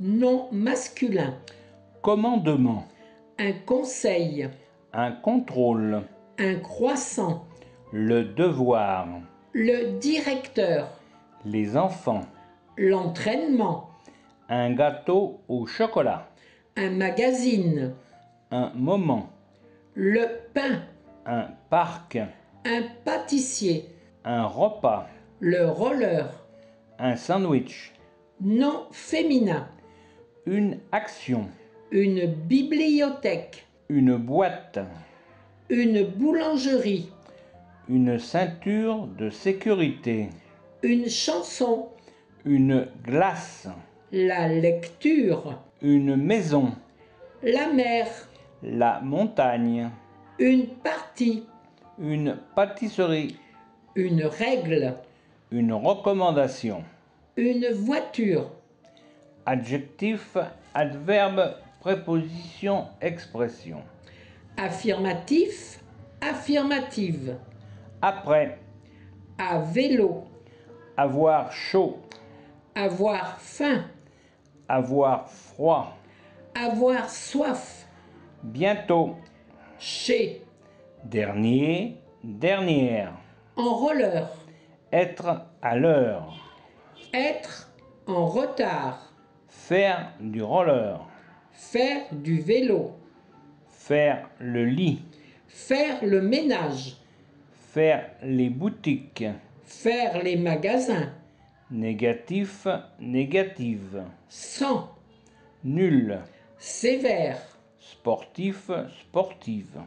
nom masculin. Commandement. Un conseil. Un contrôle. Un croissant. Le devoir. Le directeur. Les enfants. L'entraînement. Un gâteau au chocolat. Un magazine. Un moment. Le pain. Un parc. Un pâtissier. Un repas. Le roller. Un sandwich. Nom féminin. Une action. Une bibliothèque. Une boîte. Une boulangerie. Une ceinture de sécurité. Une chanson. Une glace. La lecture. Une maison. La mer. La montagne. Une partie. Une pâtisserie. Une règle. Une recommandation. Une voiture. Adjectif, adverbe, préposition, expression. Affirmatif. Affirmative. Après, À vélo. avoir chaud, Avoir faim. avoir froid. Avoir soif. Bientôt, Chez. dernier, dernière. En roller. Être à l'heure. Être en retard. Faire du roller. Faire du vélo. Faire le lit. Faire le ménage. Faire les boutiques. Faire les magasins. Négatif, négative. Sans. Nul. Sévère. Sportif, sportive.